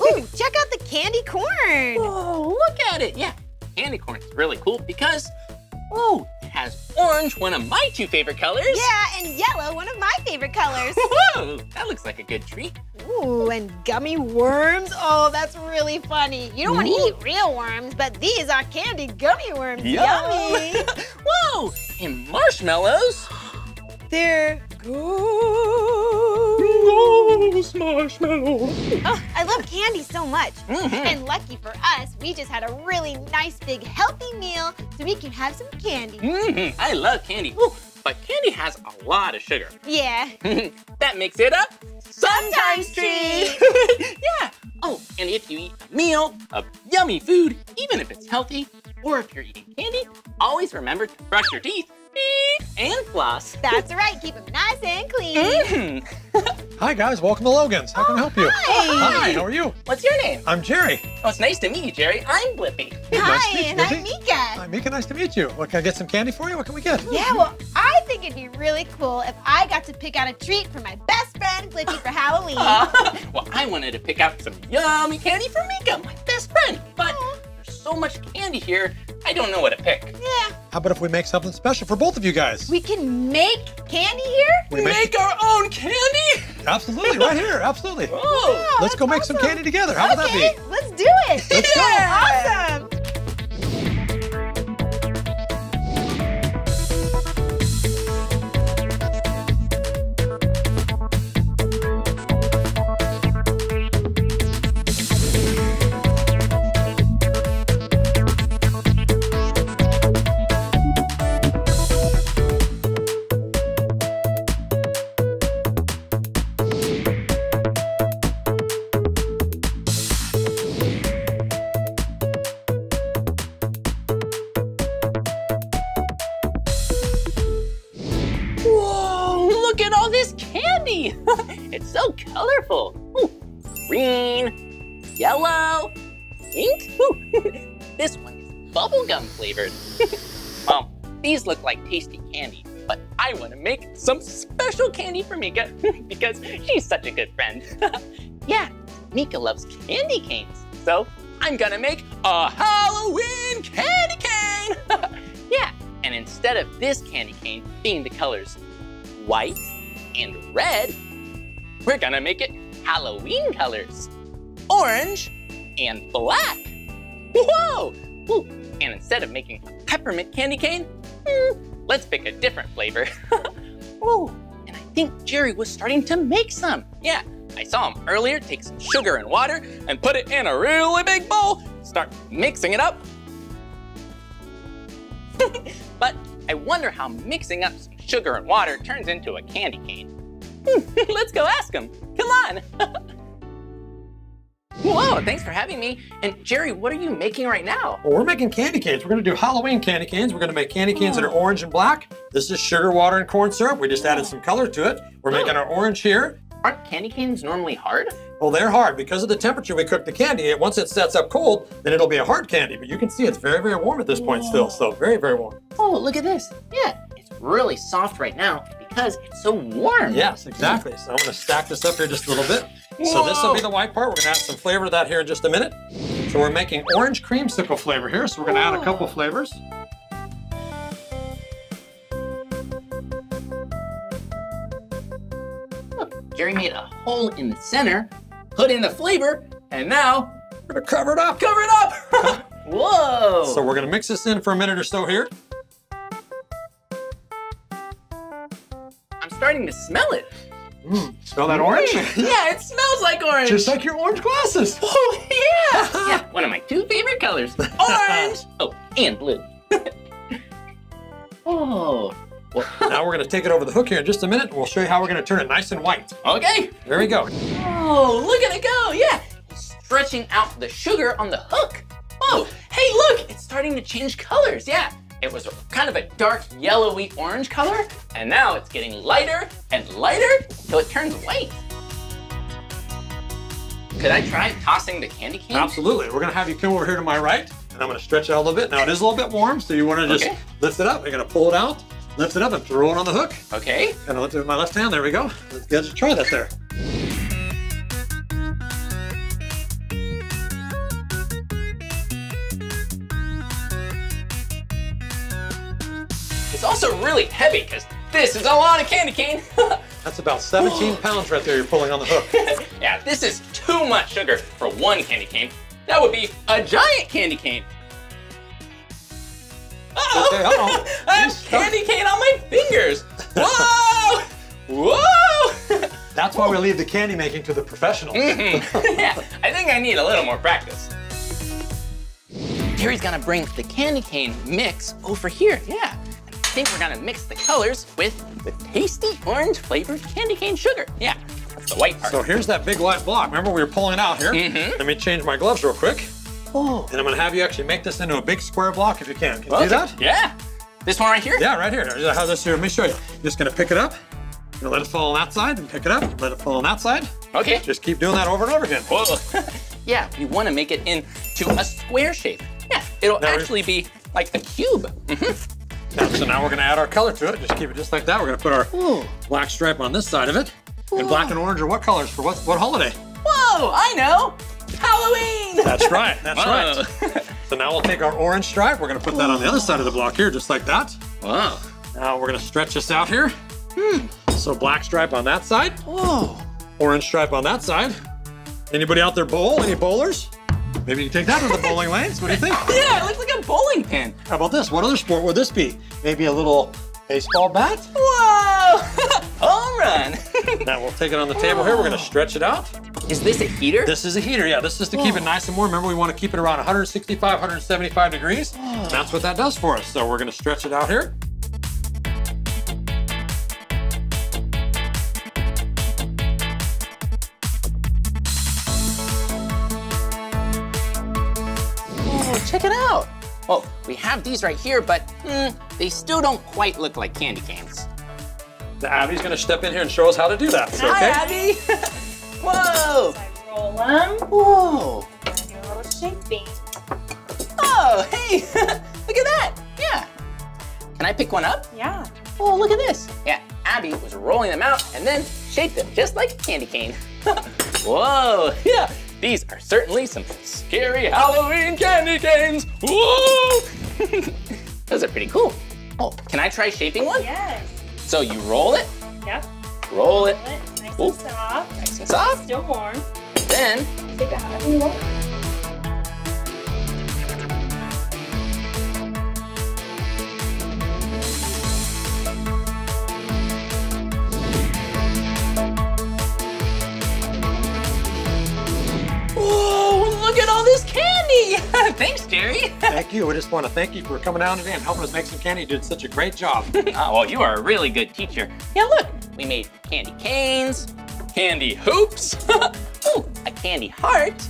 Ooh, check out the candy corn. Oh, look at it. Yeah, candy corn is really cool because, ooh, it has orange, one of my two favorite colors. Yeah, and yellow, one of my favorite colors. Whoa, that looks like a good treat. Ooh, and gummy worms. Oh, that's really funny. You don't want to eat real worms, but these are candy gummy worms. Yum. Yummy. [laughs] Whoa, and marshmallows. They're. Ghost marshmallow. Oh, I love candy so much. Mhm. And lucky for us, we just had a really nice, big, healthy meal so we can have some candy. Mm -hmm. I love candy. Ooh, but candy has a lot of sugar. [laughs] Yeah. that makes it a sometimes treat. [laughs] yeah. Oh, and if you eat a meal of yummy food, even if it's healthy, or if you're eating candy, always remember to brush your teeth and floss. That's right. Keep them nice and clean. Mm. [laughs] Hi guys, welcome to Logan's. How can I help you? Hi. Hi, how are you? What's your name? I'm Jerry. Oh, it's nice to meet you, Jerry. I'm Blippi. Nice to meet Hi, you, and I'm Meekah. Hi, Meekah, nice to meet you. What, can I get some candy for you? What can we get? Yeah, well, I think it'd be really cool if I got to pick out a treat for my best friend Blippi for Halloween. Uh, [laughs] well, I wanted to pick out some yummy candy for Meekah, my best friend. But there's so much candy here, I don't know what to pick. yeah, How about if we make something special for both of you guys? we can make candy here. We Make our own candy? Absolutely, right here, [laughs] absolutely. Oh, Let's go make some candy together. How would okay, that be? let's do it. Let's go. Awesome. Flavored. [laughs] well, um, these look like tasty candy, but I want to make some special candy for Meekah [laughs] because she's such a good friend. [laughs] yeah, Meekah loves candy canes. So I'm gonna make a Halloween candy cane. yeah, and instead of this candy cane being the colors white and red, we're gonna make it Halloween colors. Orange and black. Whoa! Ooh, and instead of making peppermint candy cane, hmm, let's pick a different flavor. [laughs] Ooh, and I think Jerry was starting to make some. Yeah, I saw him earlier take some sugar and water and put it in a really big bowl, start mixing it up. [laughs] but I wonder how mixing up some sugar and water turns into a candy cane. [laughs] Let's go ask him. Come on. Whoa, thanks for having me. And Jerry, what are you making right now? Well, we're making candy canes. We're gonna do Halloween candy canes. We're gonna make candy canes that are oh. orange and black. This is sugar, water, and corn syrup. We just added some color to it. We're making oh. our orange here. Aren't candy canes normally hard? Well, they're hard because of the temperature we cook the candy. Once it sets up cold, then it'll be a hard candy. But you can see it's very, very warm at this point still. So very, very warm. Oh, look at this. Yeah, really soft right now because it's so warm. Yes, exactly. So I'm gonna stack this up here just a little bit. So this will be the white part. We're gonna add some flavor to that here in just a minute. So we're making orange creamsicle flavor here. So we're gonna add a couple flavors. Look, Jerry made a hole in the center, put in the flavor, and now We're gonna cover it up. cover it up. [laughs] [laughs] Whoa. So we're gonna mix this in for a minute or so here. Starting to smell it. Mm, smell that mm. orange? [laughs] yeah, it smells like orange. Just like your orange glasses. [laughs] Oh, yeah. [laughs] yeah, one of my two favorite colors. Orange. oh, and blue. oh. Well, now we're gonna take it over the hook here in just a minute. and We'll show you how we're gonna turn it nice and white. okay. There we go. Oh, look at it go. Yeah. Stretching out the sugar on the hook. Oh, hey, look. It's starting to change colors. Yeah. It was kind of a dark yellowy orange color, and now it's getting lighter and lighter till it turns white. Could I try tossing the candy cane? Absolutely. We're gonna have you come over here to my right, and I'm gonna stretch it out a little bit. Now it is a little bit warm, so you wanna just Okay. lift it up. You're gonna pull it out, lift it up, and throw it on the hook. Okay. Gonna lift it with my left hand. There we go. Let's get to try that there. Also really heavy because this is a lot of candy cane. [laughs] That's about 17 pounds right there you're pulling on the hook. [laughs] yeah, this is too much sugar for one candy cane. That would be a giant candy cane. Uh-oh. Okay, uh-oh. [laughs] I have candy cane on my fingers. Whoa! Whoa! That's why we leave the candy making to the professionals. Mm-hmm. yeah, I think I need a little more practice. Terry's gonna bring the candy cane mix over here. Yeah. I think we're gonna mix the colors with the tasty orange flavored candy cane sugar. Yeah, that's the white part. So here's that big white block. Remember we were pulling it out here? Mhm. Let me change my gloves real quick. oh, And I'm gonna have you actually make this into a big square block if you can. Can you okay. do that? Yeah. This one right here? Yeah, right here. How this here? Let me show you. You're just gonna pick it up. You're gonna let it fall on that side and pick it up. Let it fall on that side. Okay. Just keep doing that over and over again. Whoa. [laughs] yeah, you want to make it into a square shape. Yeah, it'll Now actually be like a cube. Mhm. Now, so now we're gonna add our color to it. Just keep it just like that. We're gonna put our Ooh. black stripe on this side of it. And black and orange are what colors for what, what holiday? Whoa, I know. Halloween. That's [laughs] right, that's Whoa. right. So now we'll take our orange stripe. We're gonna put that on the other side of the block here, just like that. Whoa. Now we're gonna stretch this out here. Hmm. So black stripe on that side, Whoa. orange stripe on that side. Anybody out there bowl? Any bowlers? Maybe you can take that to the bowling lanes. What do you think? [laughs] Yeah, it looks like a bowling pin. How about this? What other sport would this be? Maybe a little baseball bat? Whoa. [laughs] Home run. [laughs] Now we'll take it on the table here. We're gonna [gasps] stretch it out. Is this a heater? This is a heater, yeah. This is to keep it nice and warm. Remember, we want to keep it around 165, 175 degrees. That's what that does for us. So we're gonna stretch it out here. Well, we have these right here, but mm, they still don't quite look like candy canes. The Abby's gonna step in here and show us how to do that. [laughs] So, okay? Hi, Abby. Whoa. Roll them. Whoa. Do a little shaping. Oh, hey, [laughs] look at that. Yeah. Can I pick one up? Yeah. Oh, look at this. Yeah, Abby was rolling them out and then shaped them just like a candy cane. [laughs] Whoa, yeah. These are certainly some scary Halloween candy canes. Whoa. [laughs] Those are pretty cool. Oh, can I try shaping oh, one? Yes. So you roll it, Yep. roll it, Roll it. Nice Ooh. and soft. nice and soft, Still warm. then look at all this candy! [laughs] Thanks, Jerry. Thank you. We just want to thank you for coming down today and helping us make some candy. You did such a great job. oh, [laughs] well, you are a really good teacher. Yeah, look, we made candy canes, candy hoops, [laughs] a candy heart,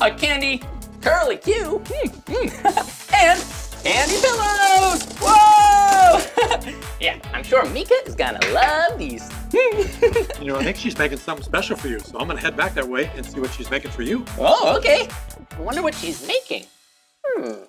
a candy curly Q, hmm, hmm, and candy pillows. Whoa! [laughs] yeah, I'm sure Meekah is gonna love these. [laughs] You know, I think she's making something special for you. So I'm gonna head back that way and see what she's making for you. oh, okay. I wonder what she's making. Hmm.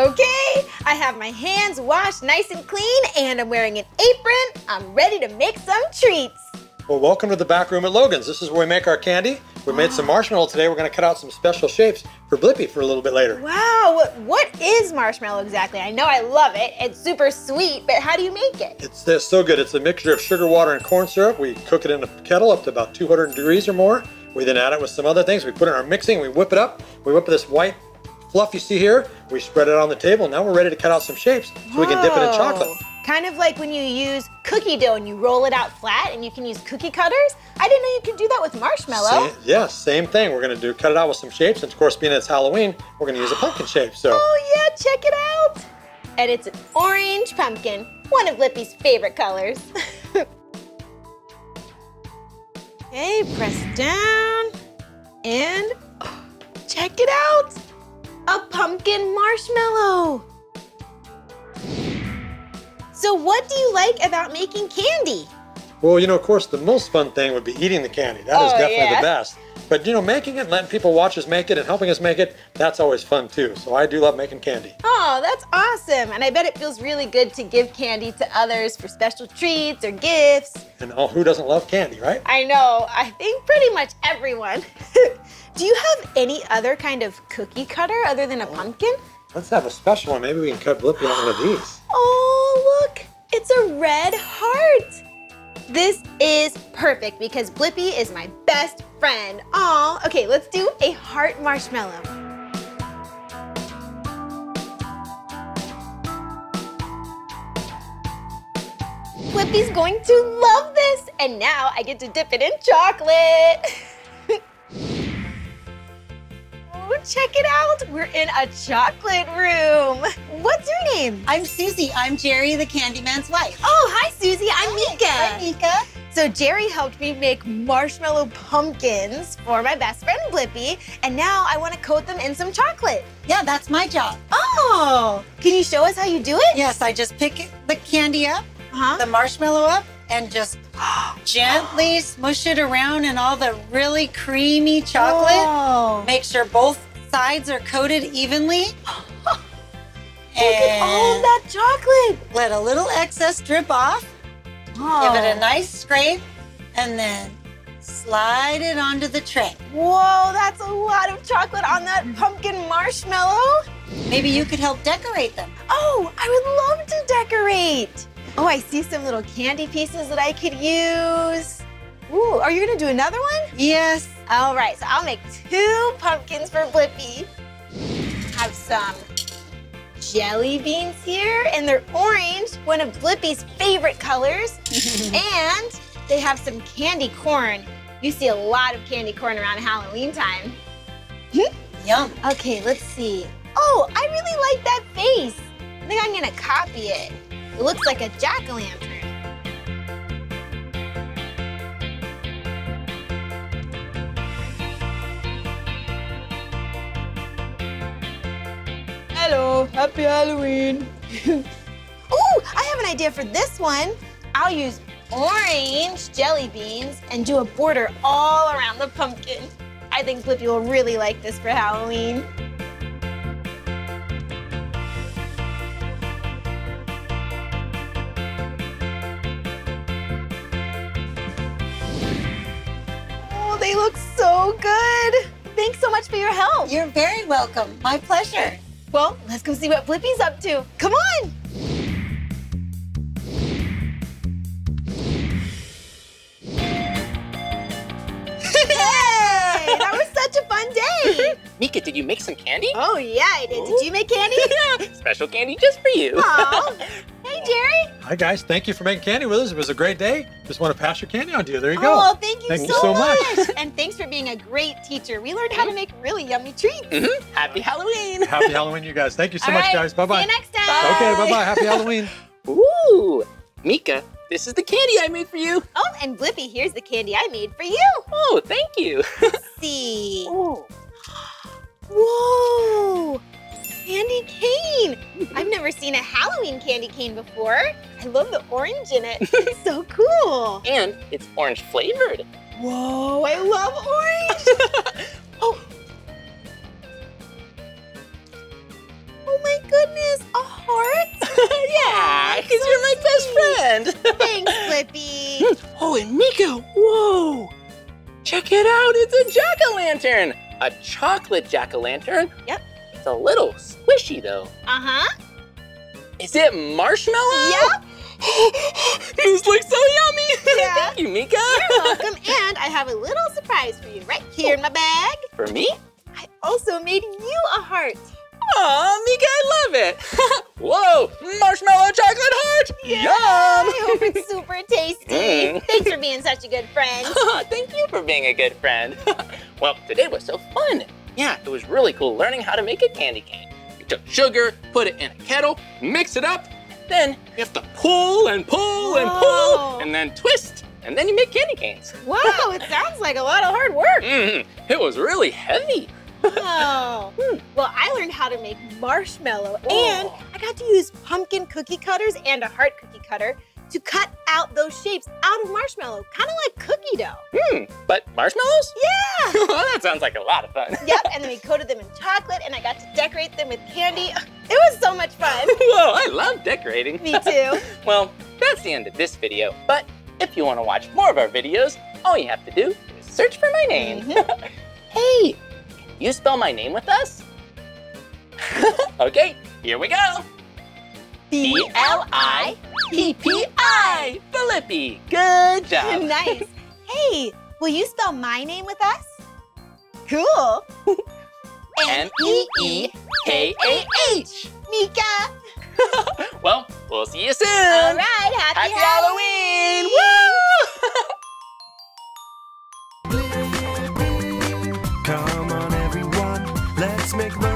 Okay, I have my hands washed nice and clean and I'm wearing an apron. I'm ready to make some treats. Well, welcome to the back room at Logan's. This is where we make our candy. We made some marshmallow today. We're gonna cut out some special shapes for Blippi for a little bit later. Wow, what- what is marshmallow exactly? I know I love it. It's super sweet, but how do you make it? It's, it's so good. It's a mixture of sugar, water, and corn syrup. We cook it in a kettle up to about 200 degrees or more. We then add it with some other things. We put it in our mixing. We whip it up. We whip this white fluff you see here. We spread it on the table. Now we're ready to cut out some shapes so we can dip it in chocolate. Kind of like when you use cookie dough and you roll it out flat and you can use cookie cutters. I didn't know you could do that with marshmallow. Yes, same thing. We're gonna do cut it out with some shapes. And of course, being it's Halloween, we're gonna use a pumpkin shape. So [gasps] Oh yeah, check it out. And it's an orange pumpkin, one of Blippi's favorite colors. [laughs] okay, press down. And oh, check it out. A pumpkin marshmallow. So what do you like about making candy? Well, you know, of course, the most fun thing would be eating the candy. That is Oh, definitely yeah. the best. But, you know, making it, and letting people watch us make it, and helping us make it, that's always fun too. So I do love making candy. Oh, that's awesome. And I bet it feels really good to give candy to others for special treats or gifts. And oh, who doesn't love candy, right? I know, I think pretty much everyone. [laughs] Do you have any other kind of cookie cutter other than a pumpkin? Let's have a special one. Maybe we can cut Blippi on one of these. Oh, look, it's a red heart. This is perfect because Blippi is my best friend. Aw, okay, let's do a heart marshmallow. Blippi's going to love this, and now I get to dip it in chocolate. [laughs] check it out. We're in a chocolate room. What's your name? I'm Susie. I'm Jerry, the Candyman's wife. Oh, hi, Susie. I'm Meekah. Hi, Meekah. So Jerry helped me make marshmallow pumpkins for my best friend Blippi, and now I want to coat them in some chocolate. Yeah, that's my job. Oh, can you show us how you do it? Yes, I just pick the candy up, Uh-huh. the marshmallow up, and just gently smush it around in all the really creamy chocolate. Oh. Make sure both sides are coated evenly. [gasps] Look at all of that chocolate. Let a little excess drip off. Oh. Give it a oh. nice scrape, and then slide it onto the tray. Whoa, that's a lot of chocolate on that pumpkin marshmallow. Maybe you could help decorate them. Oh, I would love to decorate. Oh, I see some little candy pieces that I could use. Ooh, are you gonna do another one? Yes. All right, so I'll make two pumpkins for Blippi. Have some jelly beans here, and they're orange, one of Blippi's favorite colors. [laughs] and they have some candy corn. You see a lot of candy corn around Halloween time. Hmm? Yum. Okay, let's see. Oh, I really like that face. I think I'm gonna copy it. It looks like a jack-o'-lantern. Hello, happy Halloween. [laughs] oh, I have an idea for this one. I'll use orange jelly beans and do a border all around the pumpkin. I think Blippi will really like this for Halloween. Much for your help. You're very welcome. My pleasure. Well, let's go see what Blippi's up to. Come on. Hey, that was such a fun day. [laughs] Meekah, did you make some candy? Oh, yeah, I did. Did you make candy? [laughs] Special candy just for you. [laughs] Aw. Hey, Jerry. Hi guys, thank you for making candy with us. It was a great day. Just want to pass your candy on to you. There you go. Oh, thank you, Thank so, you so much. much. and thanks for being a great teacher. We learned how to make really yummy treats. Mhm. Happy Halloween. [laughs] Happy Halloween, you guys. Thank you so All much, right, guys. Bye bye. See you next time. Okay, bye bye. Happy [laughs] Halloween. Ooh, Meekah, this is the candy I made for you. Oh, and Blippi, here's the candy I made for you. Oh, thank you. [laughs] see. Ooh. Whoa! Candy cane! I've never seen a Halloween candy cane before. I love the orange in it. [laughs] It's so cool. And it's orange flavored. Whoa, I love orange. [laughs] oh. Oh my goodness, a heart? [laughs] yeah, because you're my best friend. Thanks, Blippi. oh, and Meekah, whoa. Check it out, it's a jack-o'-lantern. A chocolate jack-o'-lantern. Yep. A little squishy though. Uh-huh. Is it marshmallow? Yep. [gasps] this looks so yummy. [laughs] Yeah. Thank you, Meekah. You're welcome. And I have a little surprise for you right here in my bag. For me? I also made you a heart. Aw, Meekah, I love it. [laughs] Whoa, marshmallow chocolate heart. Yum. I hope it's [laughs] super tasty. Mm. Thanks for being such a good friend. Thank you for being a good friend. well, today was so fun. Yeah, it was really cool learning how to make a candy cane. You took sugar, put it in a kettle, mix it up, then you have to pull and pull and pull, and then twist, and then you make candy canes. [laughs] Wow, it sounds like a lot of hard work. Mm, it was really heavy. [laughs] Oh. Well, I learned how to make marshmallow, Oh. and I got to use pumpkin cookie cutters and a heart cookie cutter to cut out those shapes out of marshmallow, kind of like cookie dough. Hmm, but marshmallows? Yeah. [laughs] Oh, that sounds like a lot of fun. yep, and then we coated them in chocolate, and I got to decorate them with candy. [laughs] It was so much fun. [laughs] Whoa, I love decorating. Me too. well, that's the end of this video, but if you want to watch more of our videos, all you have to do is search for my name. hey, can you spell my name with us? okay, here we go. B-L-I P-P-I, Blippi. Good job. [laughs] nice. Hey, will you spell my name with us? Cool. [laughs] M-E-E-K-A-H. Meekah. [laughs] Well, we'll see you soon. All right, happy, Happy Halloween! Woo! Come on, everyone, let's make learning